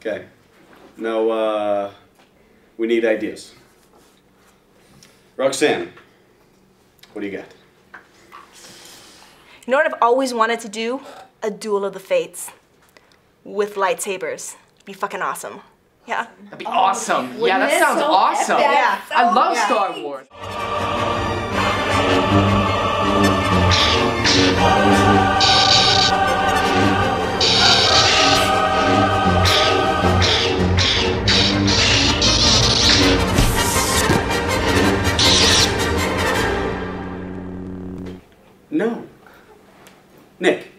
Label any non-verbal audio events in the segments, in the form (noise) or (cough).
Okay. Now, uh, we need ideas. Roxanne, what do you got? You know what I've always wanted to do? A duel of the fates. With lightsabers. Be fucking awesome. Yeah? That'd be awesome. Yeah, that sounds So awesome. epic. Yeah. I love Yeah. Star Wars. No. Nick,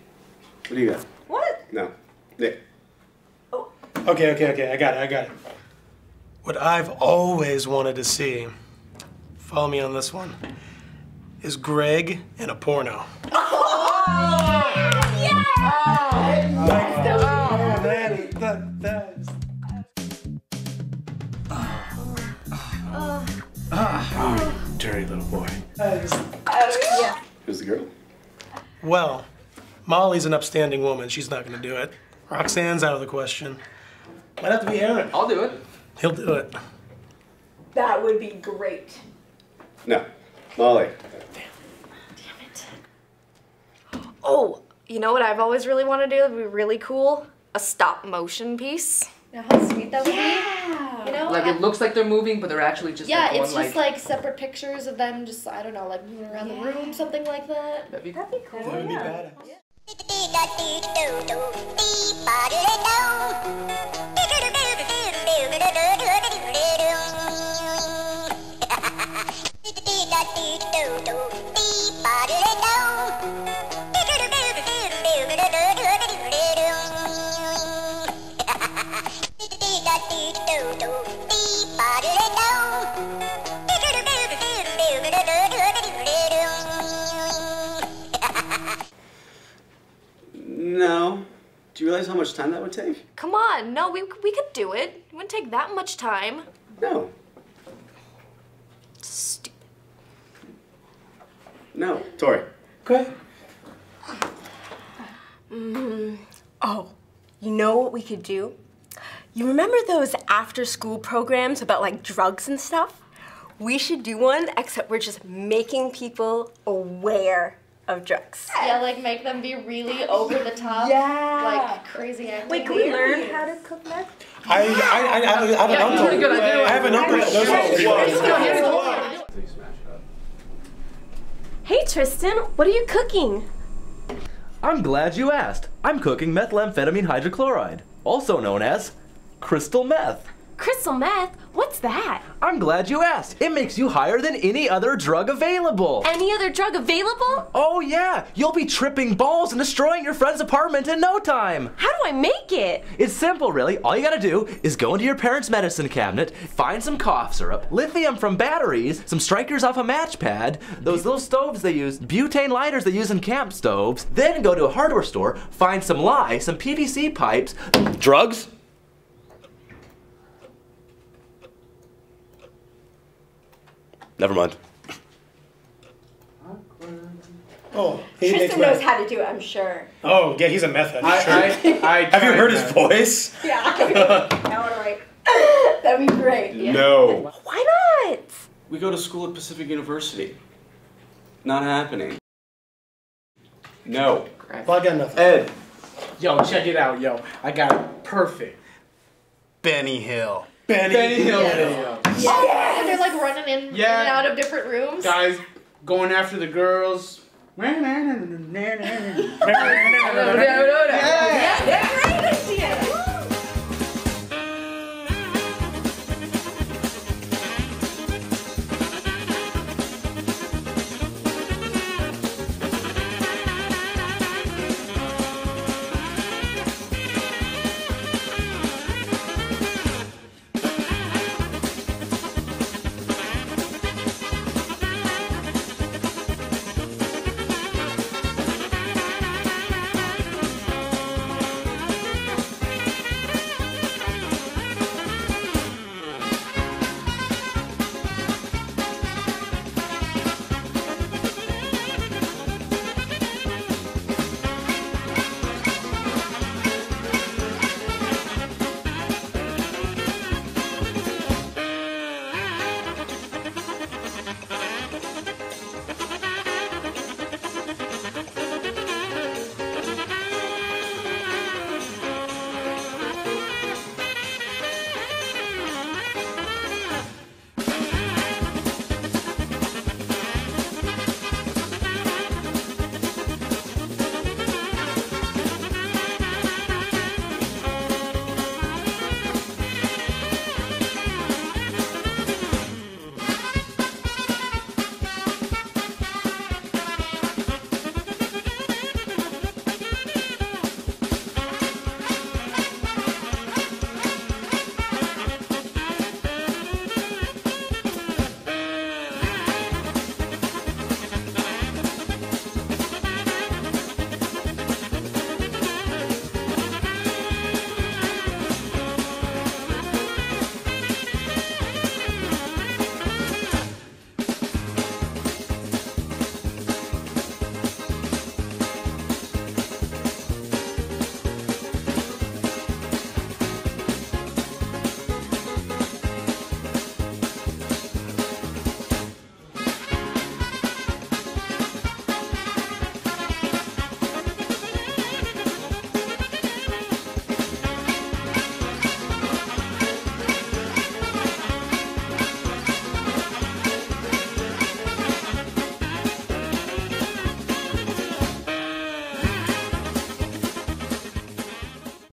what do you got? What? No. Nick. Oh. Okay, okay, okay. I got it. I got it. What I've always wanted to see, follow me on this one, is Greg in a porno. Oh, man, that, that is... Dirty little boy. Who's the girl? Well, Molly's an upstanding woman. She's not going to do it. Roxanne's out of the question. Might have to be Aaron. I'll do it. He'll do it. That would be great. No. Molly. Damn it! Oh, you know what I've always really wanted to do? That'd be really cool. A stop motion piece. You know how sweet that would be? You know? Like it looks like they're moving, but they're actually just yeah, like going it's just like separate pictures of them just, I don't know, like moving around the room, something like that. That'd be That would be badass. How much time that would take? Come on, no, we, we could do it. It wouldn't take that much time. No. Stupid. No. Tori. Okay. Mm-hmm. Oh, you know what we could do? You remember those after school programs about like drugs and stuff? We should do one, except we're just making people aware of drugs. Yeah, like make them be really over the top. Yeah. Like crazy acting. Wait, can we learn how to cook meth? I, I, I, I have, a- I have an Yeah, uncle. pretty good. I. I have an uncle that knows how to. Hey Tristan, what are you cooking? I'm glad you asked. I'm cooking methamphetamine hydrochloride, also known as crystal meth. Crystal meth? What's that? I'm glad you asked. It makes you higher than any other drug available. Any other drug available? Oh, yeah. You'll be tripping balls and destroying your friend's apartment in no time. How do I make it? It's simple, really. All you gotta do is go into your parents' medicine cabinet, find some cough syrup, lithium from batteries, some strikers off a match pad, those little stoves they use, butane lighters they use in camp stoves, then go to a hardware store, find some lye, some PVC pipes, drugs. Never mind. Oh, he makes Tristan knows meth. how to do it, I'm sure. Oh, yeah, he's a meth head. I, sure. I, I (laughs) have you tried heard his voice? (laughs) Yeah. All right. (laughs) That'd be great. No. Why not? We go to school at Pacific University. Not happening. No. Well, I got nothing. Ed. Yo, check it out, yo. I got it perfect. Benny Hill. Benny. Benny Hill Yeah. video. Yeah. And they're like running in Yeah. and out of different rooms. Guys going after the girls. (laughs) (laughs) (laughs)